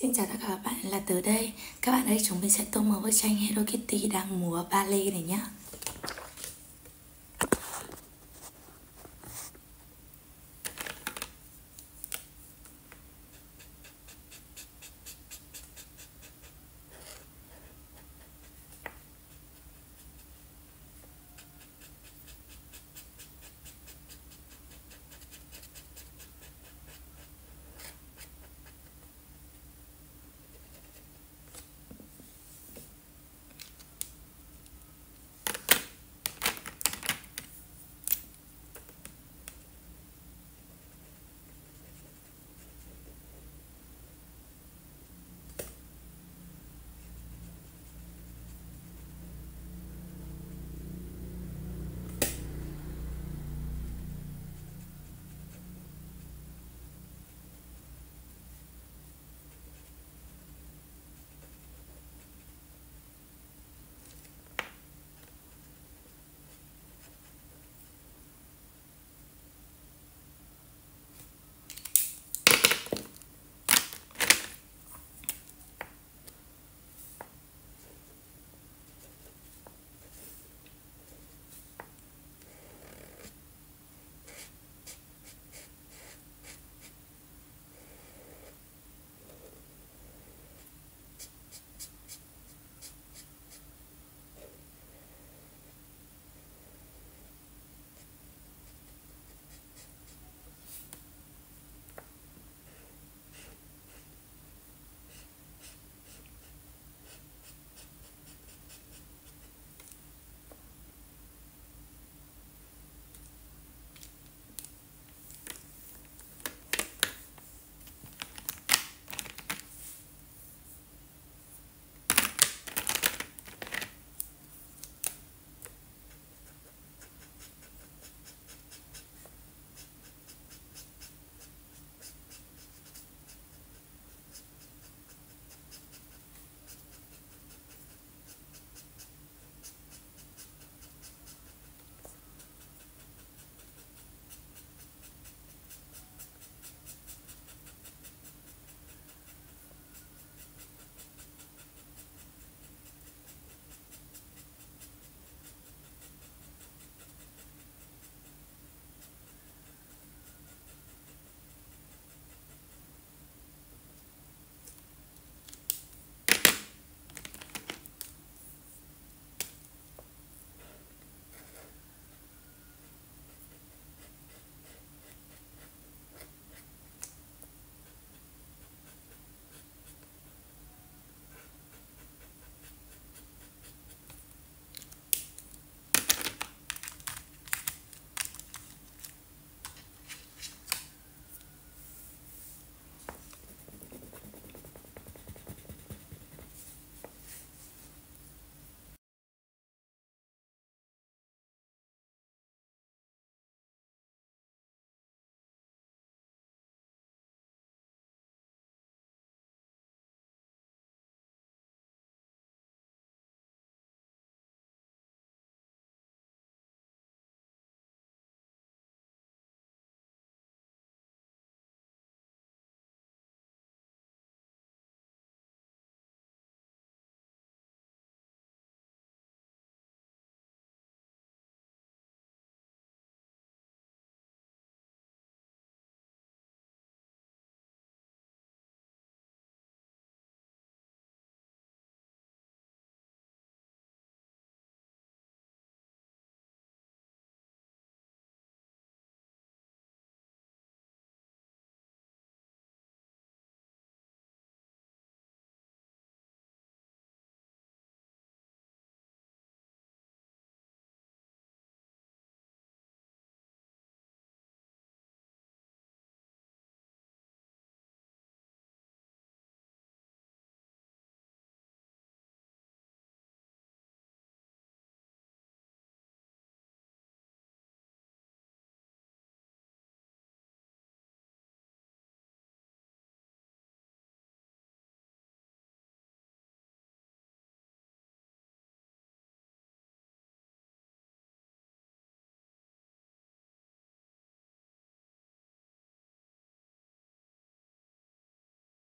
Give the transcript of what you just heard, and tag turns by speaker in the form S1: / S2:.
S1: Xin chào tất cả các bạn, là từ đây Các bạn ơi, chúng mình sẽ tô màu bức tranh Hello Kitty đang múa ballet này nhé.